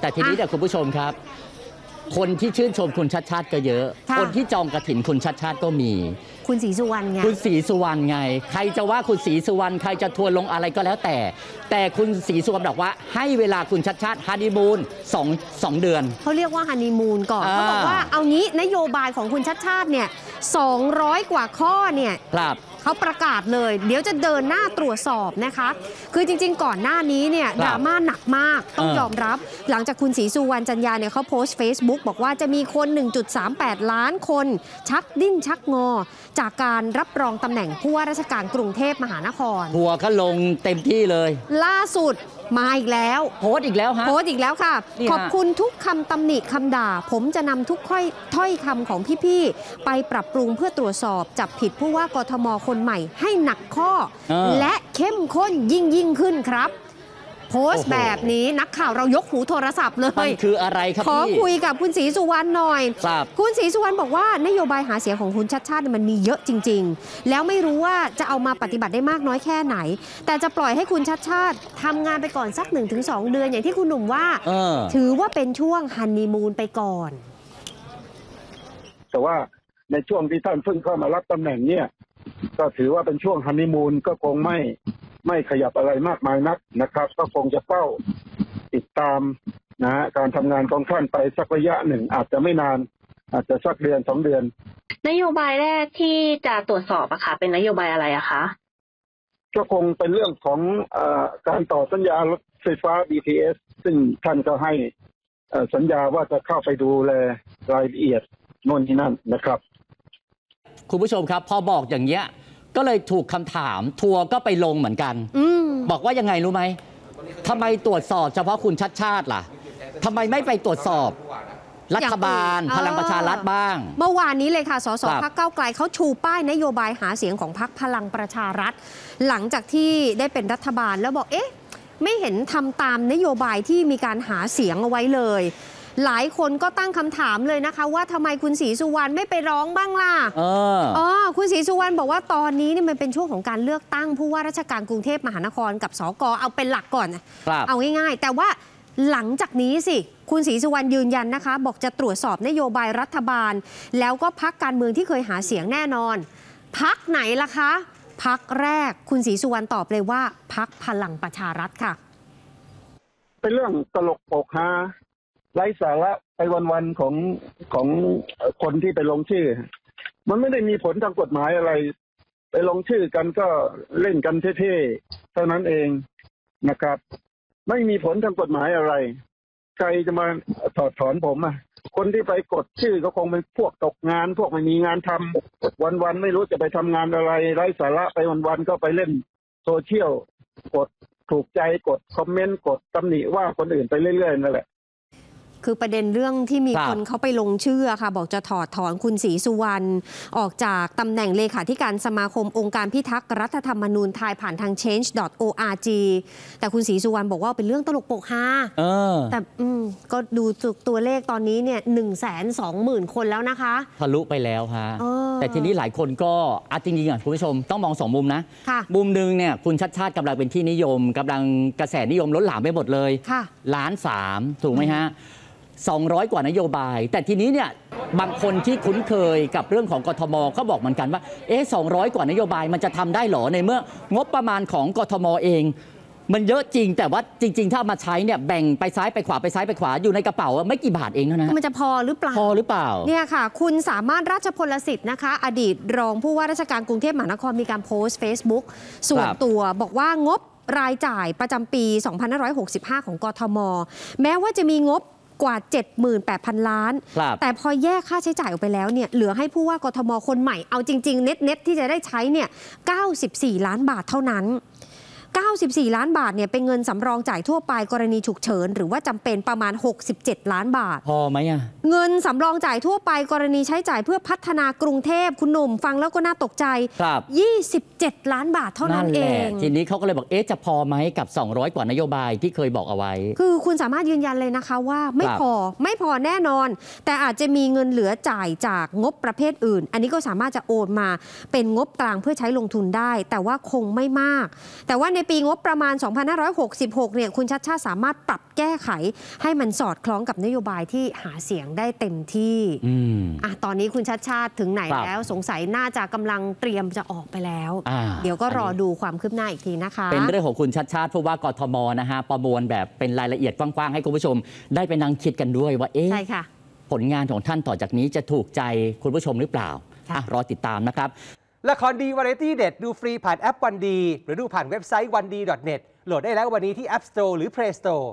แต่ทีนี้อะเนี่ยคุณผู้ชมครับ คนที่ชื่นชมคุณชัดชาติก็เยอะ ค่ะ คนที่จองกระถินคุณชัดชาติก็มี คุณศรีสุวรรณไง คุณศรีสุวรรณไง ใครจะว่าคุณศรีสุวรรณใครจะทัวร์ลงอะไรก็แล้วแต่ แต่คุณศรีสุวรรณบอกว่า ให้เวลาคุณชัดชาติฮันนีมูนสองสองเดือน เขาเรียกว่าฮันนีมูนก่อน อ่า เขาบอกว่าเอางี้นโยบายของคุณชัดชาติเนี่ย200 กว่าข้อเนี่ย ครับ เขาประกาศเลย เดี๋ยวจะเดินหน้าตรวจสอบนะคะ คือจริง ๆ ก่อนหน้านี้เนี่ยครับดราม่าหนักมากต้องเออยอมรับ หลังจากคุณศรีสุวรรณจันยาเนี่ยเขาโพสต์ Facebook บอกว่าจะมีคน 1.38 ล้านคน ชักดิ้นชักงอ จากการรับรองตำแหน่งผู้ว่าราชการกรุงเทพมหานครทัวร์ก็ลงเต็มที่เลย ล่าสุด มาอีกแล้วโพสต์อีกแล้วฮะ โพสต์อีกแล้วค่ะ นี่ฮะ ขอบคุณทุกคำตำหนิคำด่า ผมจะนำทุกถ้อยถ้อยคำของพี่ๆ ไปปรับปรุงเพื่อตรวจสอบ จับผิดผู้ว่ากทมคนใหม่ให้หนักข้อ เออ และเข้มข้นยิ่งยิ่งขึ้นครับ โพสต์โอ้โหแบบนี้นักข่าวเรายกหูโทรศัพท์เลมัยนคืออะไรครับขอพี่คุยกับคุณศรีสุวรรณหน่อยครับคุณศรีสุวรรณบอกว่านโยบายหาเสียงของคุณชัดชาติเนี่ยมันมีเยอะจริง ๆ แล้วไม่รู้ว่าจะเอามาปฏิบัติได้มากน้อยแค่ไหน แต่จะปล่อยให้คุณชัดชาติทำงานไปก่อนสัก 1-2 เดือนอย่างที่คุณหนุ่มว่าเออถือว่าเป็นช่วงฮันนีมูนไปก่อน แต่ว่าในช่วงที่ท่านเพิ่งเข้ามารับตำแหน่งเนี่ย ก็ถือว่าเป็นช่วงฮันนีมูนก็คงไม่ ไม่ขยับอะไรมากมายนักนะครับ ก็คงจะเฝ้าติดตามนะฮะการทำงานของท่านไปสักระยะหนึ่ง อาจจะไม่นาน อาจจะสักเดือนสองเดือน นโยบายแรกที่จะตรวจสอบอะค่ะ เป็นนโยบายอะไรอะคะก็คงเป็นเรื่องของเออการต่อสัญญารถไฟฟ้า BTS ซึ่งท่านก็ให้เอ่อสัญญาว่าจะเข้าไปดูแลรายละเอียดโน่นที่นั่นนะครับ คุณผู้ชมครับ พอบอกอย่างเงี้ย ก็เลยถูกคำถาม ทัวร์ก็ไปลงเหมือนกันอืมบอกว่ายังไงรู้ไหมทำไมตรวจสอบเฉพาะคุณชัดชาติล่ะทำไมไม่ไปตรวจสอบรัฐบาลอย่างอื่นพลังประชารัฐบ้าง เมื่อวานนี้เลยค่ะสสครับพักเก้าวไกลเขาชูป้ายนโยบายหาเสียงของพักพลังประชารัฐ หลังจากที่ได้เป็นรัฐบาลแล้วบอกเอ๊ะ ไม่เห็นทำตามนโยบายที่มีการหาเสียงเอาไว้เลย หลายคนก็ตั้งคำถามเลยนะคะว่าทำไมคุณศรีสุวรรณไม่ไปร้องบ้างล่ะเอออ๋อคุณศรีสุวรรณบอกว่าตอนนี้นี่มันเป็นช่วงของการเลือกตั้งผู้ว่าราชการกรุงเทพมหานครกับสกเอาเป็นหลักก่อนครับเอาง่ายๆ แต่ว่าหลังจากนี้สิ คุณศรีสุวรรณยืนยันนะคะ บอกจะตรวจสอบนโยบายรัฐบาล แล้วก็พักการเมืองที่เคยหาเสียงแน่นอน พักไหนล่ะคะพักแรกคุณศรีสุวรรณตอบเลยว่าพักพลังประชารัฐค่ะ เป็นเรื่องตลกโปกฮา ไร้สาระไปวันๆของของคนที่ไปลงชื่อมันไม่ได้มีผลทางกฎหมายอะไร ไปลงชื่อกันก็เล่นกันเท่ๆเท่านั้นเองนะครับ ไม่มีผลทางกฎหมายอะไร ใครจะมาถอดถอนผมอะ คนที่ไปกดชื่อก็คงเป็นพวกตกงาน พวกไม่มีงานทำวันๆไม่รู้จะไปทำงานอะไร ไร้สาระไปวันๆก็ไปเล่นโซเชียลกดถูกใจกดคอมเมนต์กดตำหนิว่าคนอื่นไปเรื่อยๆนั่นแหละ คือประเด็นเรื่องที่มีครับคนเขาไปลงชื่อค่ะ บอกจะถอดถอนคุณศรีสุวรรณออกจากตำแหน่งเลขาธิการสมาคมองค์การพิทักษ์รัฐธรรมนูญไทยผ่านทาง change.org แต่คุณศรีสุวรรณบอกว่าเป็นเรื่องตลกโปกฮาเออแต่อืมก็ดูตัวเลขตอนนี้เนี่ยหนึ่งแสนสองหมื่นคนแล้วนะคะทะลุไปแล้วฮะเออแต่ทีนี้หลายคนก็อะจริงๆอะคุณผู้ชมต้องมองสองมุมนะค่ะมุมหนึ่งเนี่ยคุณชัดชาติกำลังเป็นที่นิยมกำลังกระแสนิยมล้นหลามไปหมดเลยค่ะล้านสามถูกไหมฮะ 200 กว่านโยบาย แต่ทีนี้เนี่ยบางคนที่คุ้นเคยกับเรื่องของกทมเขาบอกเหมือนกันว่าเอ๊ะ200 กว่านโยบายมันจะทำได้เหรอในเมื่องบประมาณของกทมเอง มันเยอะจริงแต่ว่าจริง ๆ ถ้าเอามาใช้เนี่ยแบ่งไปซ้ายไปขวาไปซ้ายไปขวาอยู่ในกระเป๋าอะไม่กี่บาทเองเท่านั้นมันจะพอหรือเปล่าพอหรือเปล่าเนี่ยค่ะ คุณสามารถราชพลสิทธิ์นะคะ อดีตรองผู้ว่าราชการกรุงเทพมหานครมีการโพสต์ Facebook ส่วนครับตัวบอกว่างบรายจ่ายประจำปี 2565 ของกทม แม้ว่าจะมีงบ กว่า 78,000 ล้านครับแต่พอแยกค่าใช้จ่ายออกไปแล้วเนี่ยเหลือให้ผู้ว่ากทมคนใหม่เอาจริง ๆ เน็ตเน็ตๆที่จะได้ใช้เนี่ย94 ล้านบาทเท่านั้น 94 ล้านบาทเนี่ยเป็นเงินสำรองจ่ายทั่วไปกรณีฉุกเฉิน หรือว่าจำเป็นประมาณ 67 ล้านบาท พอไหมอะ เงินสำรองจ่ายทั่วไปกรณีใช้จ่ายเพื่อพัฒนากรุงเทพคุณหนุ่มฟังแล้วก็น่าตกใจ ครับ 27 ล้านบาทเท่านั้นแหเอละงทีนี้เขาก็เลยบอกเอ๊ะจะพอไหมกับ 200 กว่านโยบายที่เคยบอกเอาไว้ คือคุณสามารถยืนยันเลยนะคะว่าไม่ครับพอไม่พอแน่นอน แต่อาจจะมีเงินเหลือจ่ายจากงบประเภทอื่น อันนี้ก็สามารถจะโอนมาเป็นงบกลางเพื่อใช้ลงทุนได้ แต่ว่าคงไม่มาก แต่ว่าในในปีงบประมาณ 2566 เนี่ย คุณชัดชาติสามารถปรับแก้ไข ให้มันสอดคล้องกับนโยบายที่หาเสียงได้เต็มที่อืมอะตอนนี้คุณชัดชาติถึงไหนครับแล้ว สงสัยน่าจะกำลังเตรียมจะออกไปแล้วอ่าเดี๋ยวก็รออันนี้ดูความคืบหน้าอีกทีนะคะ เป็นเรื่องของคุณชัดชาติผู้ว่ากทมนะฮะประมวลแบบเป็นรายละเอียดกว้างๆ ให้คุณผู้ชม ได้ไปนั่งคิดกันด้วยว่าเอ๊ะใช่ค่ะผลงานของท่านต่อจากนี้จะถูกใจคุณผู้ชมหรือเปล่าค่ะอะรอติดตามนะครับ ละครดีวาไรตี้เด็ดดูฟรีผ่านแอปวันดี หรือดูผ่านเว็บไซต์วันดี .net โหลดได้แล้ววันนี้ที่ App Store หรือ Play Store